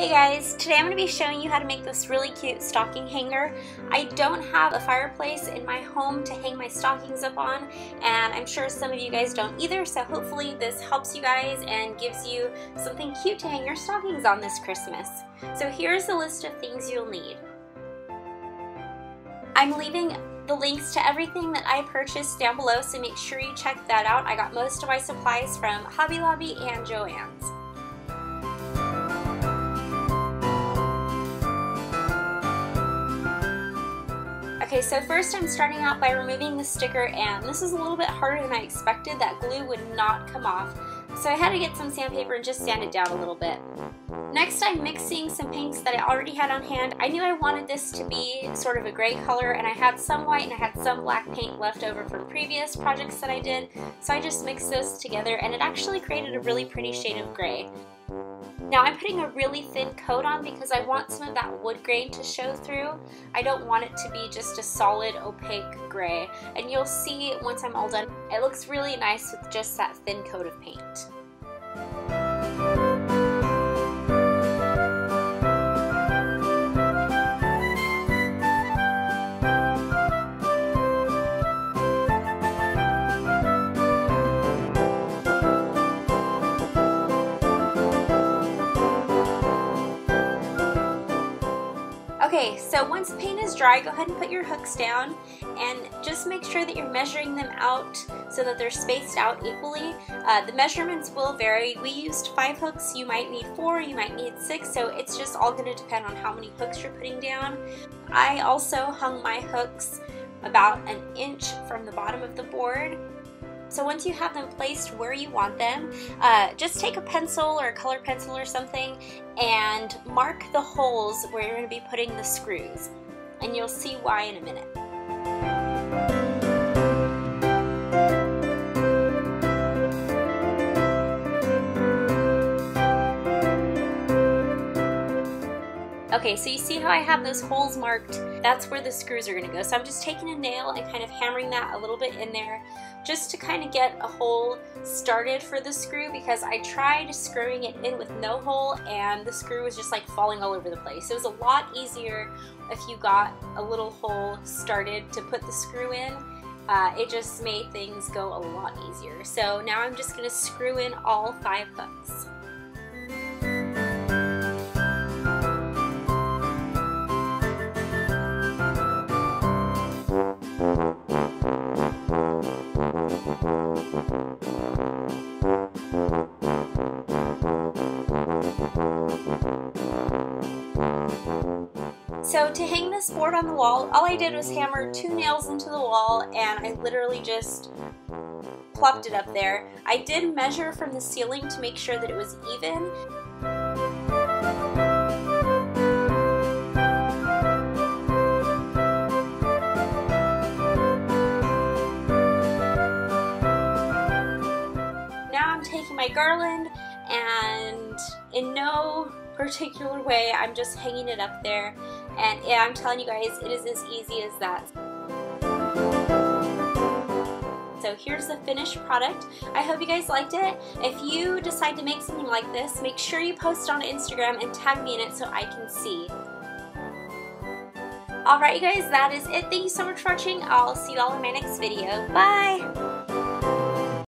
Hey guys, today I'm going to be showing you how to make this really cute stocking hanger. I don't have a fireplace in my home to hang my stockings up on and I'm sure some of you guys don't either so hopefully this helps you guys and gives you something cute to hang your stockings on this Christmas. So here's a list of things you'll need. I'm leaving the links to everything that I purchased down below so make sure you check that out. I got most of my supplies from Hobby Lobby and Joann's. Okay, so first I'm starting out by removing the sticker and this is a little bit harder than I expected. That glue would not come off. So I had to get some sandpaper and just sand it down a little bit. Next I'm mixing some paints that I already had on hand. I knew I wanted this to be sort of a gray color and I had some white and I had some black paint left over from previous projects that I did. So I just mixed those together and it actually created a really pretty shade of gray. Now I'm putting a really thin coat on because I want some of that wood grain to show through. I don't want it to be just a solid opaque gray. And you'll see once I'm all done, it looks really nice with just that thin coat of paint. Okay, so once paint is dry, go ahead and put your hooks down and just make sure that you're measuring them out so that they're spaced out equally. Uh, the measurements will vary. We used five hooks, you might need four, you might need six, so it's just all gonna depend on how many hooks you're putting down. I also hung my hooks about an inch from the bottom of the board so once you have them placed where you want them, uh, just take a pencil or a color pencil or something and mark the holes where you're going to be putting the screws. And you'll see why in a minute. Okay, so you see how I have those holes marked? That's where the screws are gonna go. So I'm just taking a nail and kind of hammering that a little bit in there just to kind of get a hole started for the screw because I tried screwing it in with no hole and the screw was just like falling all over the place. It was a lot easier if you got a little hole started to put the screw in. Uh, it just made things go a lot easier. So now I'm just gonna screw in all five hooks. So to hang this board on the wall, all I did was hammer two nails into the wall and I literally just plopped it up there. I did measure from the ceiling to make sure that it was even. Now I'm taking my garland and in no particular way. I'm just hanging it up there and yeah, I'm telling you guys, it is as easy as that. So here's the finished product. I hope you guys liked it. If you decide to make something like this, make sure you post it on Instagram and tag me in it so I can see. Alright you guys, that is it. Thank you so much for watching. I'll see you all in my next video. Bye!